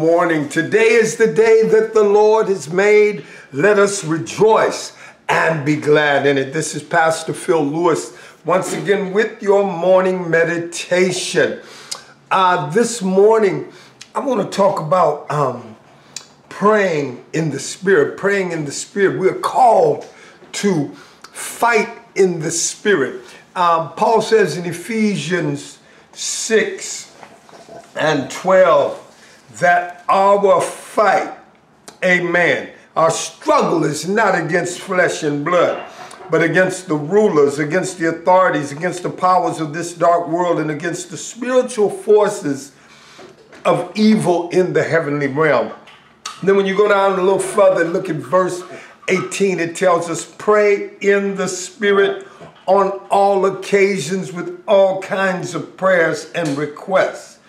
Morning. Today is the day that the Lord has made. Let us rejoice and be glad in it. This is Pastor Phil Lewis once again with your morning meditation. Uh, this morning, I want to talk about um, praying in the Spirit. Praying in the Spirit. We're called to fight in the Spirit. Um, Paul says in Ephesians 6 and 12, that our fight, amen, our struggle is not against flesh and blood, but against the rulers, against the authorities, against the powers of this dark world, and against the spiritual forces of evil in the heavenly realm. Then when you go down a little further and look at verse 18, it tells us, pray in the spirit on all occasions with all kinds of prayers and requests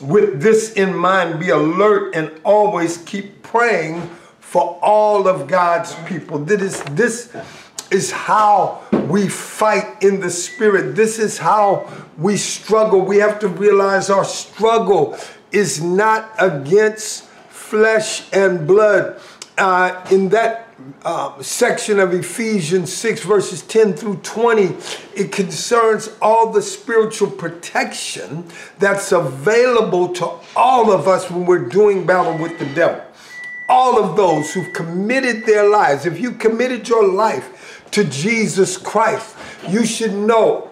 with this in mind, be alert and always keep praying for all of God's people. This is, this is how we fight in the spirit. This is how we struggle. We have to realize our struggle is not against flesh and blood. Uh, in that uh, section of Ephesians 6, verses 10 through 20, it concerns all the spiritual protection that's available to all of us when we're doing battle with the devil. All of those who've committed their lives, if you committed your life to Jesus Christ, you should know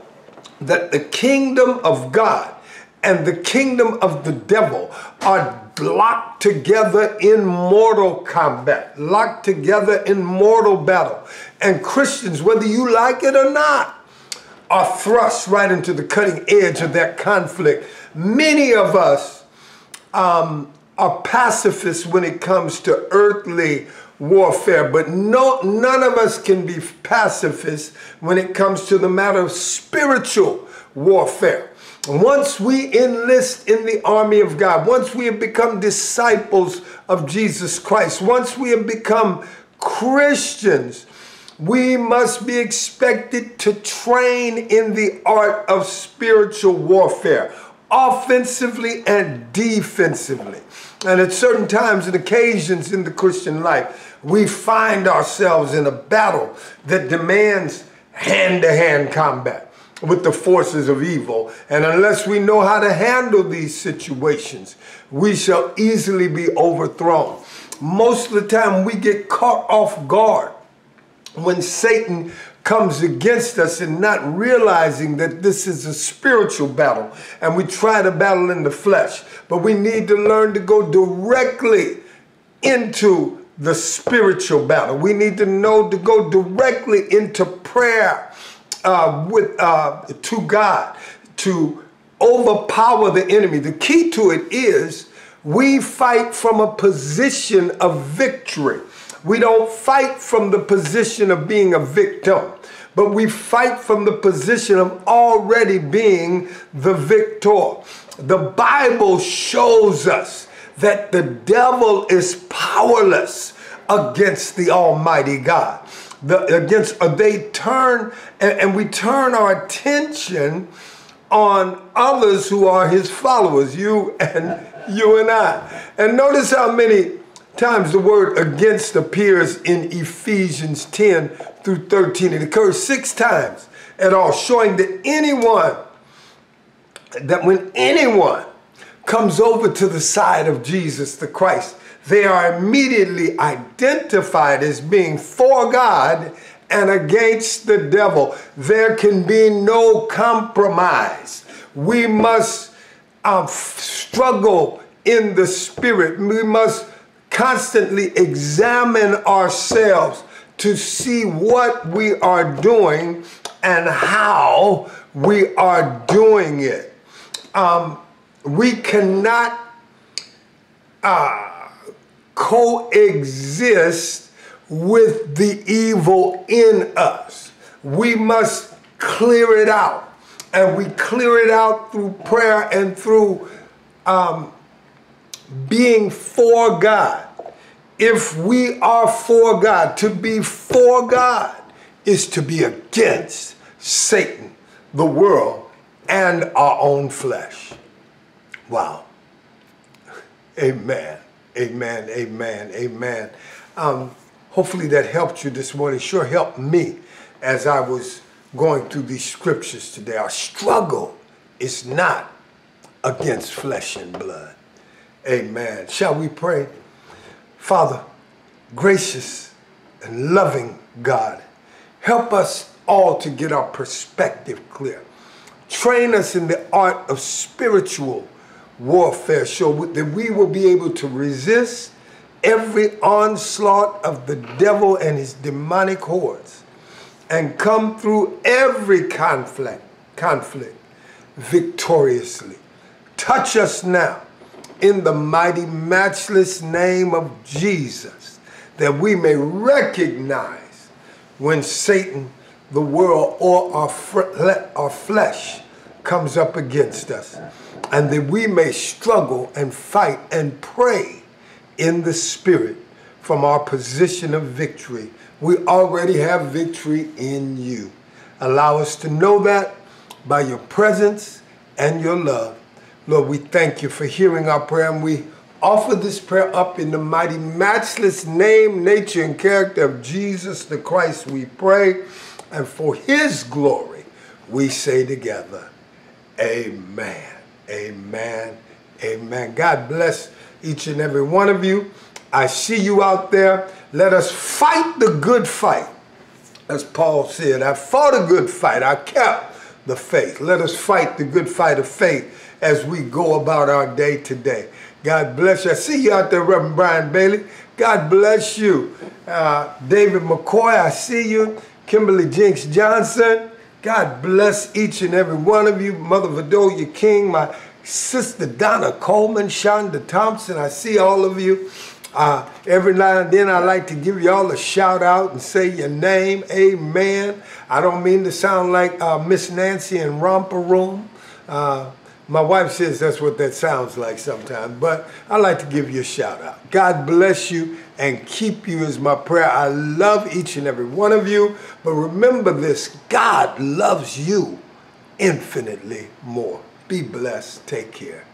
that the kingdom of God and the kingdom of the devil are locked together in mortal combat, locked together in mortal battle. And Christians, whether you like it or not, are thrust right into the cutting edge of that conflict. Many of us um, are pacifists when it comes to earthly warfare, but no, none of us can be pacifists when it comes to the matter of spiritual warfare. Once we enlist in the army of God, once we have become disciples of Jesus Christ, once we have become Christians, we must be expected to train in the art of spiritual warfare, offensively and defensively. And at certain times and occasions in the Christian life, we find ourselves in a battle that demands hand to hand combat with the forces of evil. And unless we know how to handle these situations, we shall easily be overthrown. Most of the time, we get caught off guard when Satan comes against us and not realizing that this is a spiritual battle and we try to battle in the flesh. But we need to learn to go directly into the spiritual battle. We need to know to go directly into prayer uh, with uh, to God to overpower the enemy. The key to it is we fight from a position of victory. We don't fight from the position of being a victim, but we fight from the position of already being the victor. The Bible shows us that the devil is powerless against the Almighty God the, against, uh, they turn, and, and we turn our attention on others who are his followers, you and you and I. And notice how many times the word against appears in Ephesians 10 through 13. It occurs six times at all, showing that anyone, that when anyone comes over to the side of Jesus the Christ, they are immediately identified as being for God and against the devil. There can be no compromise. We must uh, struggle in the spirit. We must constantly examine ourselves to see what we are doing and how we are doing it. Um, we cannot uh, coexist with the evil in us. We must clear it out. And we clear it out through prayer and through um, being for God. If we are for God, to be for God is to be against Satan, the world, and our own flesh. Wow. Amen. Amen. Amen. Amen. Um, hopefully that helped you this morning. Sure helped me as I was going through these scriptures today. Our struggle is not against flesh and blood. Amen. Shall we pray? Father, gracious and loving God, help us all to get our perspective clear. Train us in the art of spiritual warfare. So that we will be able to resist every onslaught of the devil and his demonic hordes and come through every conflict conflict victoriously. Touch us now in the mighty matchless name of Jesus that we may recognize when Satan the world or our, our flesh comes up against us and that we may struggle and fight and pray in the spirit from our position of victory. We already have victory in you. Allow us to know that by your presence and your love. Lord, we thank you for hearing our prayer and we offer this prayer up in the mighty, matchless name, nature, and character of Jesus the Christ, we pray. And for his glory, we say together, Amen. Amen. Amen. God bless each and every one of you. I see you out there. Let us fight the good fight. As Paul said, I fought a good fight. I kept the faith. Let us fight the good fight of faith as we go about our day today. God bless you. I see you out there, Reverend Brian Bailey. God bless you. Uh, David McCoy, I see you. Kimberly Jinks Johnson. God bless each and every one of you. Mother Vidolia King, my sister Donna Coleman, Shonda Thompson. I see all of you. Uh, every now and then I like to give you all a shout out and say your name. Amen. I don't mean to sound like uh, Miss Nancy in Romper Room. Uh, my wife says that's what that sounds like sometimes, but I like to give you a shout out. God bless you and keep you is my prayer. I love each and every one of you, but remember this God loves you infinitely more. Be blessed. Take care.